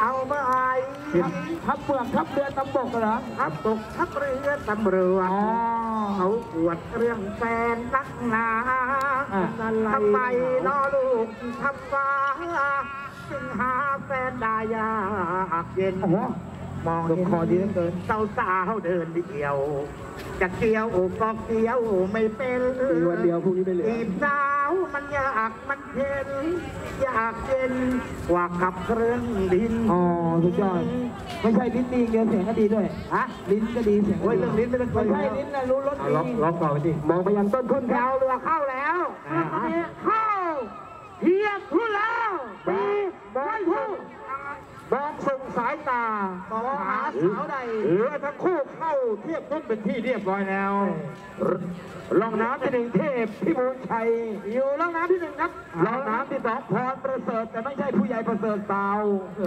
เอามาไอ้ทัพเมืองทัพเรือตำบกเหรอทัพบกทัพเรือตำรวจอ๋อเขาอวดเรื่องแฟนนักหนาอะทำไมล่อลูกทำฟ้าจึงหาแฟนได้ยากเย็นโอ้โหมองเห็นคอดีเหลือเกินสาวสาวๆเดินเดียวจะเกี่ยวก็เกี่ยวไม่เป็นมีวันเดียวพรุ่งนี้ไม่เหลือจีบสาว มันยากมันเย็นอยากเย็นกว่าขับเครื่องดินอ๋อสุดยอดไม่ใช่ลิ้นดีเดียวเสียงก็ดีด้วยฮะลิ้นก็ดีเสียงก็โอ้ยดีเรื่องลิ้นไม่ต้องไม่ใช่ลิ้นนะรู้รสเอาดีล็อกล็อกก่อนไปสิมองไปยังต้นทุนแถครับวเรือเข้าแล้วอ่าเข้าเทียบทุนแล้วปีบอยคู่ มองส่งสายตามองหาสาวใดเรือทั้งคู่เข้าเทียบต้นเป็นที่เรียบร้อยแล้วลองน้ำที่หนึ่งเทพพิบูลชัยอยู่ล่องน้ำที่หนึ่งครับลองน้ำที่สองพรประเสริฐแต่ไม่ใช่ผู้ใหญ่ประเสริฐเตา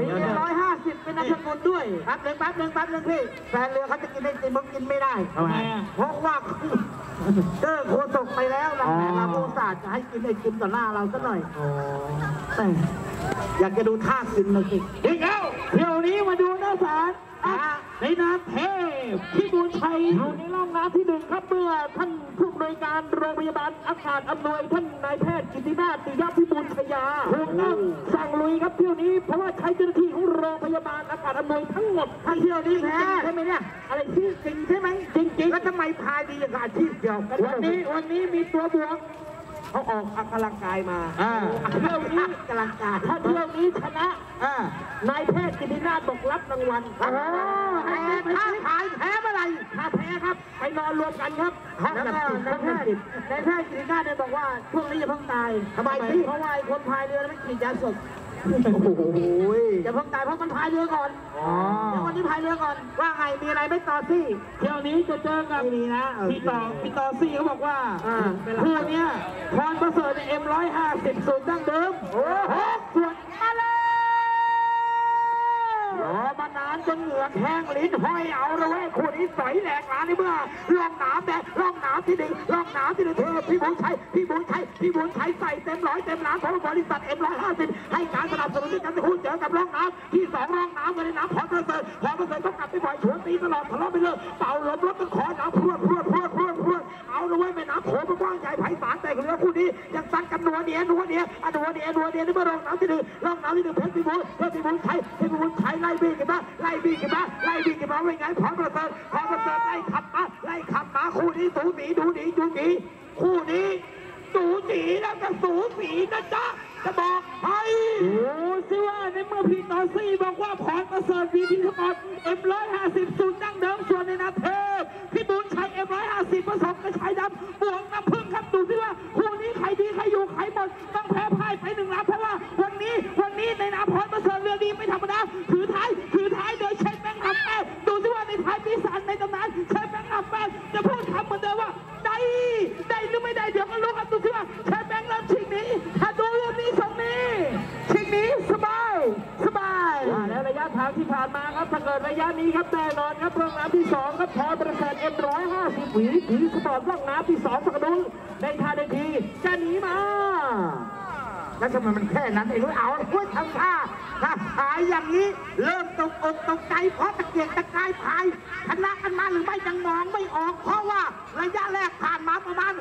มีร้อยห้าสิบเป็นนามสกุลด้วยแป๊บหนึ่งแป๊บหนึ่งแป๊บหนึ่งพี่แฟนเรือเขาจะกินได้กินมึงกินไม่ได้ทำไมอะเพราะว่าเจอโคตกไปแล้วนะแต่เราอุตส่าห์จะให้กินไอกินต่อหน้าเราสักหน่อยอ๋อแต่อยากจะดูท่ากินเลยสิอีกแล้ว เที่ยวนี้มาดูหน้าศาลในนามเทพพิบูลชัยอยู่ในร่องน้ำที่หนึ่งครับเมื่อท่านผู้อำนวยการโรงพยาบาลอากาศอำนวยท่านนายแพทย์กิตินาถปิยพิบูลชยาถูกต้องสั่งลุยครับเที่ยวนี้เพราะว่าใช้เจ้าหน้าที่ของโรงพยาบาลอากาศอำนวยทั้งหมดท่านเที่ยวนี้แพ้ใช่ไหมเนี่ยอะไรที่จริงใช่ไหมจริงๆแล้วทำไมพายดีอย่างกับอาชีพเดียวกันวันนี้วันนี้มีตัวบวก เขาออกกำลังกายมาอ่า เที่ยวนี้กำลังกายถ้าเที่ยวนี้ชนะ อ่า นายแพทย์กิตินาถบอกรับรางวัลโอ้แพ้ถ้าพายแพ้เมื่อไหร่ถ้าแพ้ครับ ไปนอนรวมกันครับห้องแล้วดับก็จิตในห้องแพดับทจิย์ตในแพทย์กิตินาเนี่ยบอกว่าช่วงนี้อย่าเพิ่งตายทำไมพี่ เพราะว่าไอ้คนพายเรือไม่ฉีดยาสดโอ้โห อย่าเพิ่งตายเพราะมันพายเรือก่อน อ๋อ เดี๋ยววันนี้พายเรือก่อน ว่าไงมีอะไรไม่ต่อซี่ เที่ยวนี้จะเจอกับไม่มีนะเออพี่ต่อพี่ต่อซี่เขาบอกว่าอ่าเป็นไร คู่เนี้ยพรประเสริฐเอ็มร้อยห้าสิบสูตรดั้งเดิมโอ้โหส่วนมาเลยรอมานานจนเหงือกแห้งลิ้นห้อยเอาละเว้ยคู่นี้สอยแหลกหลานในเมื่อลองหนามแดงลองหนามที่หนึ่งลองหนามที่หนึ่งเทพพี่บุญชัยพี่บุญชัยพี่บุญชัยใส่เต็มร้อยเต็มล้านของบริษัทเอ็มร้อยห้าสิบให้การสนับสนุนด้วยกันจะพูดเจอกับร่องน้ำที่สองร่องน้ำกันในน้ำพรประเสริฐ ปล่อยชวนตีตลอดทะเลาะไปเลยเป่าลมรถต้งขอน้ำพรวดพรวดพรวดพรวดพรวดเอาละเว้ยแม่น้ำโขงมันกว้างใหญ่ไพศาลแต่เรือคู่นี้ยังซัดกันนัวเนียนัวเนียอะนัวเนียนัวเนียนี่เมื่อรองน้ำที่หนึ่งร่องน้ำที่หนึ่งเพชรพิบูลเพชรพิบูลชัยเพชรพิบูลชัยไล่บีกันมาไล่บีกันมาไล่บีกันมาเป็นไงพรประเสริฐพรประเสริฐไล่ขับมาไล่ขับมาคู่นี้สูสีดูดีดูดีคู่นี้สูสีแล้วก็สูสีนะจ๊ะ จะบอกให้ดูสิว่าในเมื่อพี่ตอซี่บอกว่าพรประเสริฐวีที่ขมอดเอ็มร้อยห้าสิบศูนย์ดั้งเดิมส่วนในนาเทพพี่บุญชัยเอ็มร้อยห้าสิบผสมกระชายดำบวกน้ำพึ่งครับดูซิว่าคู่นี้ใครดีใครอยู่ใครหมดต้องแพ้พ่ายไปหนึ่งนัดเพราะว่าวันนี้วันนี้ในนามพรประเสริฐเรือดีไม่ธรรมดา ดระยะนี้ครับแน่นอนครับเรื่องน้ำที่สองครับพอประเสริฐเอ็มร้อยห้าสิบหวีผีสปอร์ตร่องน้ำที่สองสักดุลในทาเดทีจะหนีมาแล้วทำไมมันแค่นั้นเองเอาพูดทำท่าถ้าพายอย่างนี้ เริ่มตกอกตกใจเพราะตะเกียกตะกายพายชนะกันมาหรือไม่ยังมองไม่ออก เพราะว่าระยะแรกผ่านมาประมาณ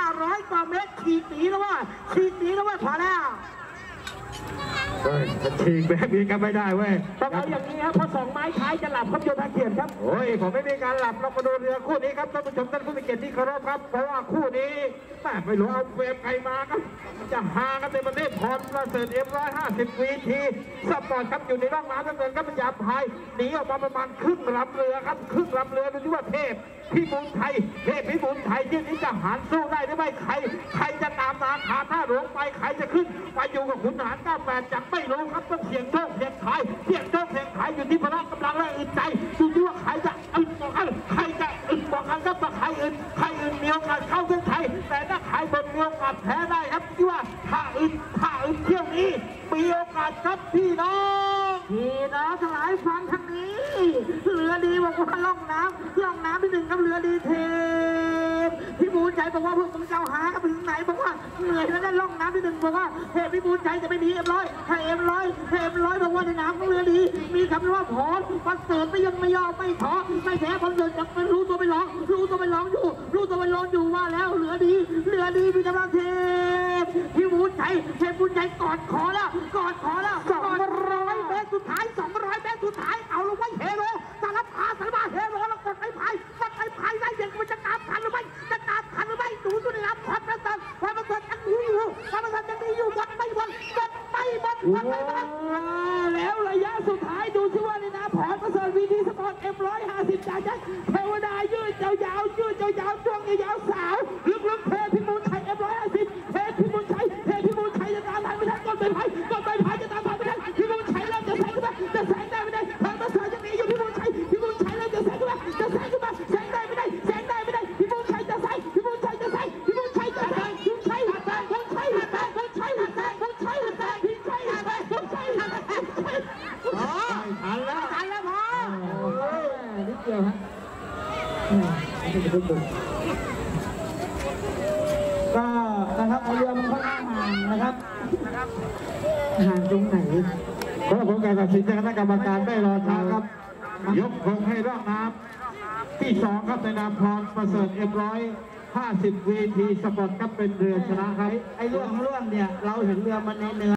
500กว่าเมตรขีดหนีแล้วว่าขีดหนีแล้วว่าพอแล้ว เฮ้ยมันฉีกแบบนี้ก็ไม่ได้เว้ยต้องเอาอย่างนี้ครับพอสองไม้ท้ายจะหลับครับโยธาเกียรติครับโอ้ยผมไม่มีการหลับเรามาดูเรือคู่นี้ครับท่านผู้ชมท่านผู้มีเกียรติที่เคารพครับ เพราะว่าคู่นี้แม่ไม่รู้เอาเฟรมใครมาครับจะหากันในประเทศพรประเสริฐเอ็มร้อยห้าสิบวีทีสปอร์ตครับอยู่ในร่องน้ำน้ำเงินครับพยายามพายหนีออกมาประมาณครึ่งลำเรือครับครึ่งลำเรือดูที่ว่าเทพพี่บุญไทยเทพพี่บุญไทยที่นี้จะหารสู้ได้หรือไม่ใคร ใครจะตามนาคาหน้าหลวงไปใครจะขึ้นไปอยู่กับขุนหารก้าแปดจังไม่รู้ครับต้องเสี่ยงโชคเสี่ยงขายเสี่ยงโชคเสี่ยงขายอยู่ที่พละกำลังและอึดใจดูที่ว่าใครจะอึดกว่ากันใครจะอึดกว่ากันครับว่าใครอึดใครอึดมีโอกาสเข้าเส้นชัยแต่ถ้าใครบนมีโอกาสแพ้ได้ครับที่ว่าถ้าอึดถ้าอึดเที่ยวนี้มีโอกาสครับพี่น้องพี่น้องทั้งหลายฟังทางนี้เรือดีบอกว่าล่องน้ำล่องน้ำที่หนึ่งกับเรือดีเท พี่บูนใจบอกว่าพวกมึงจะเอาหากันถึงไหนบอกว่าเหนื่อยแล้วนั่นล่องน้ำที่หนึ่งบอกว่าเหตุพี่บูนใจจะไม่มีเอ็มร้อยให้เอ็มร้อยเอ็มร้อยบอกว่าในน้ำของเรือดี มีคำว่าพรประเสริฐไม่ยังไม่ยอมไม่ท้อไม่แพ้ความเดินจะเป็นรู้ตัวไปร้อง รู้ตัวไปร้องอยู่ รู้ตัวไปร้องอยู่ว่าแล้วเหลือดีเหลือดีมีกำลังเทพพี่บูนใจเทพบูนใจกอดคอแล้วกอดคอแล้วสองร้อยเมตรสุดท้ายสองร้อยเมตรสุดท้ายเอาลงไว้เฮโร่ส แล้วระยะสุดท้ายดูชิว่าในนาพรประเสริฐวีดีสปอร์ตเอ็มร้อยห้าสิบจ่ายจัดเทวดายืดยาวๆยืดยาวๆจ้วงยาวๆสาว ดเดียวฮะก็นะครับไอเรือมันค่อนข้างห่างนะครับห่างตรงไหนขอผลการตัดสินจากคณะกรรมการได้รอช้าครับ ยกธงให้ร่องน้ำที่สองครับในนามพรประเสริฐเอ็มร้อยห้าสิบวีทีสปอร์ตครับเป็นเรือชนะครับไอเรื่องเรื่องเนี่ย เราเห็นเรือมันในเนื้อ